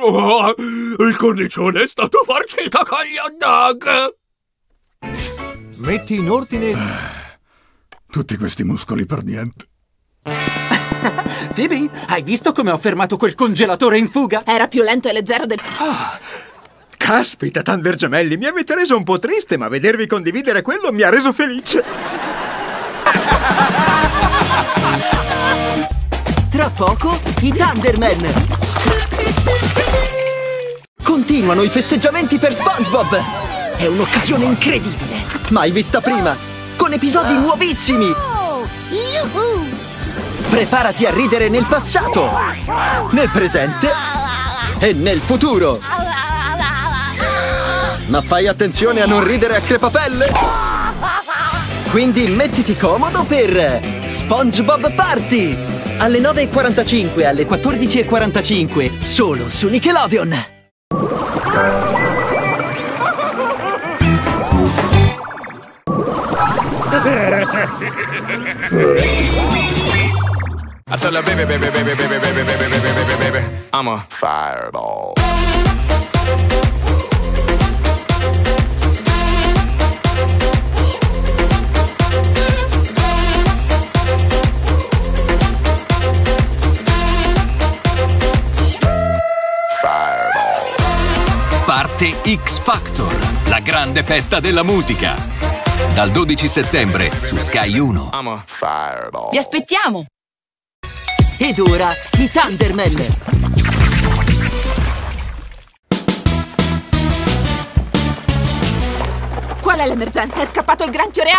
Oh, il cornicione è stato farcito con gli hot dog. Metti in ordine... Tutti questi muscoli per niente. Phoebe, hai visto come ho fermato quel congelatore in fuga? Era più lento e leggero del... Caspita, Thunder Gemelli, mi avete reso un po' triste, ma vedervi condividere quello mi ha reso felice. Tra poco, i Thundermen! Continuano i festeggiamenti per SpongeBob! È un'occasione incredibile! Mai vista prima! Con episodi nuovissimi! Preparati a ridere nel passato, nel presente e nel futuro! Ma fai attenzione a non ridere a crepapelle! Quindi mettiti comodo per SpongeBob Party! Alle 9.45 e alle 14.45, solo su Nickelodeon! I tell her, baby, baby, baby, baby, baby, baby, baby, baby, baby, I'm a fireball. Parte X Factor, la grande festa della musica. Dal 12 settembre su Sky 1. I'm a fireball. Vi aspettiamo! Ed ora, i Thundermen! Qual è l'emergenza? È scappato il granchio reale!